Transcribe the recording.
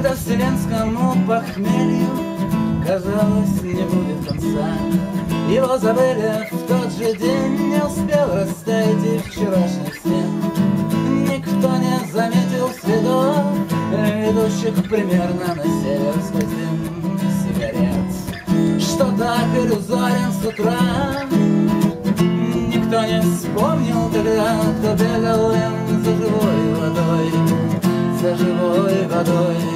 Когда вселенскому похмелью Казалось, не будет конца. Его забыли в тот же день Не успел растаять и вчерашний снег Никто не заметил следов Ведущих примерно на север сквозь дым сигарет. Что так иллюзорен с утра Никто не вспомнил тогда, кто бегал им за живой водой, за живой водой.